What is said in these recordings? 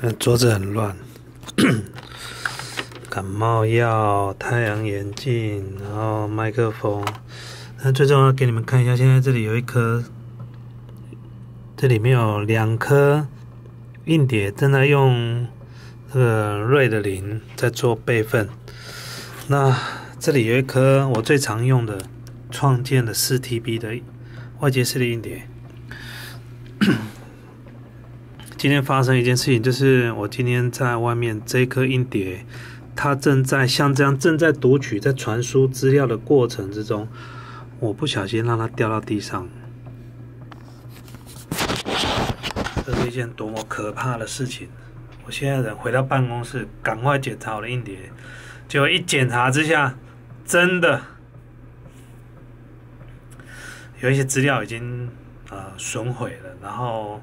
呃，桌子很乱，感冒药、太阳眼镜，然后麦克风。那最重要，给你们看一下，现在这里有一颗，这里面有两颗硬碟，正在用这个瑞的零在做备份。那这里有一颗我最常用的创建的四 TB 的外接式的硬碟。今天发生一件事情，就是我今天在外面这颗硬碟，它正在像这样正在读取、在传输资料的过程之中，我不小心让它掉到地上。这是一件多么可怕的事情！我现在人回到办公室，赶快检查我的硬碟，结果一检查之下，真的有一些资料已经呃损毁了，然后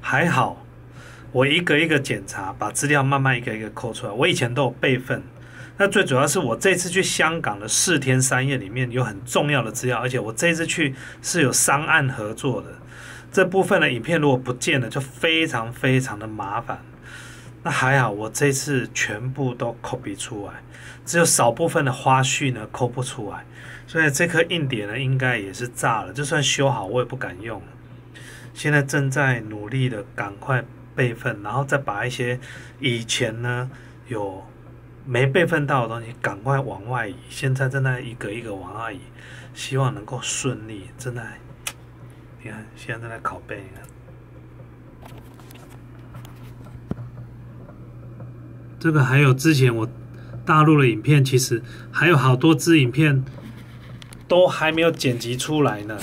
还好。我一个一个检查，把资料慢慢一个一个抠出来。我以前都有备份，那最主要是我这次去香港的四天三夜里面有很重要的资料，而且我这次去是有商案合作的，这部分的影片如果不见了，就非常非常的麻烦。那还好，我这次全部都 copy 出来，只有少部分的花絮呢抠不出来，所以这颗硬碟呢应该也是炸了，就算修好我也不敢用。现在正在努力的赶快。备份，然后再把一些以前呢有没备份到的东西赶快往外移。现在正在一个一个往外移，希望能够顺利。正在，你看，现在正在拷贝。这个还有之前我大陆的影片，其实还有好多支影片都还没有剪辑出来呢。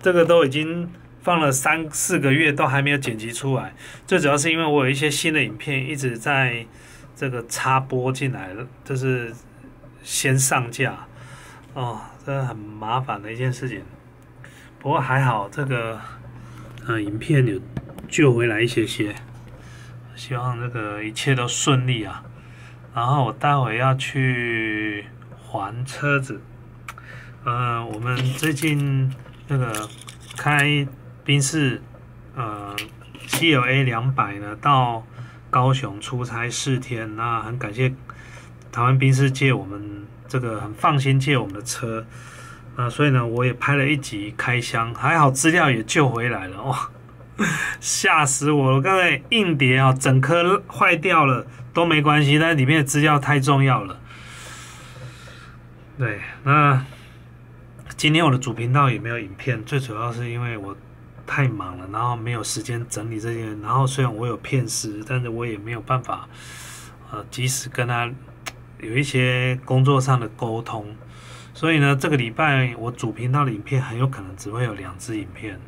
这个都已经。放了三四个月都还没有剪辑出来，最主要是因为我有一些新的影片一直在这个插播进来，就是先上架哦，这很麻烦的一件事情。不过还好，这个呃影片有救回来一些些，希望这个一切都顺利啊。然后我待会要去还车子，呃，我们最近那个开。宾士，呃，C L A 两百呢，到高雄出差四天，那很感谢台湾宾士借我们这个很放心借我们的车，啊，所以呢，我也拍了一集开箱，还好资料也救回来了，哇，吓死我了！刚才硬碟啊，整颗坏掉了都没关系，但里面的资料太重要了。对，那今天我的主频道也没有影片，最主要是因为我。太忙了，然后没有时间整理这些。然后虽然我有片师，但是我也没有办法，呃，及时跟他有一些工作上的沟通。所以呢，这个礼拜我主频道的影片很有可能只会有两支影片。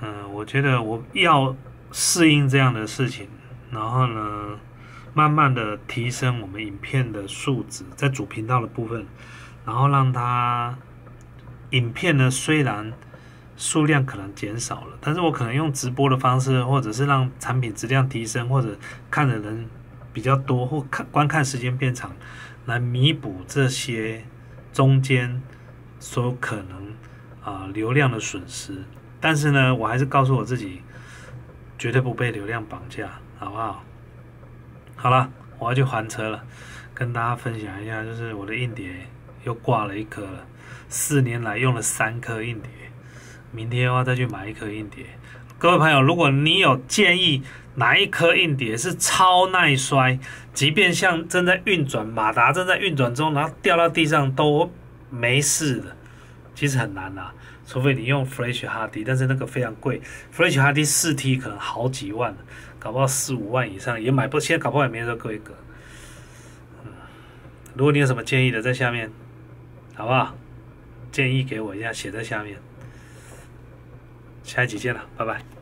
嗯，我觉得我要适应这样的事情，然后呢，慢慢的提升我们影片的素质，在主频道的部分，然后让它影片呢虽然。数量可能减少了，但是我可能用直播的方式，或者是让产品质量提升，或者看的人比较多，或看观看时间变长，来弥补这些中间所可能啊流量的损失。但是呢，我还是告诉我自己，绝对不被流量绑架，好不好？好了，我要去还车了，跟大家分享一下，就是我的硬碟又挂了一颗了，四年来用了三颗硬碟。明天的话再去买一颗硬碟。各位朋友，如果你有建议哪一颗硬碟是超耐摔，即便像正在运转马达正在运转中，然后掉到地上都没事的，其实很难啦。除非你用 Flash HD，但是那个非常贵，Flash HD 四 T 可能好几万，搞不好四五万以上也买不。现在搞不好也没这规格。嗯，如果你有什么建议的，在下面，好不好？建议给我一下，写在下面。下一集见了，拜拜。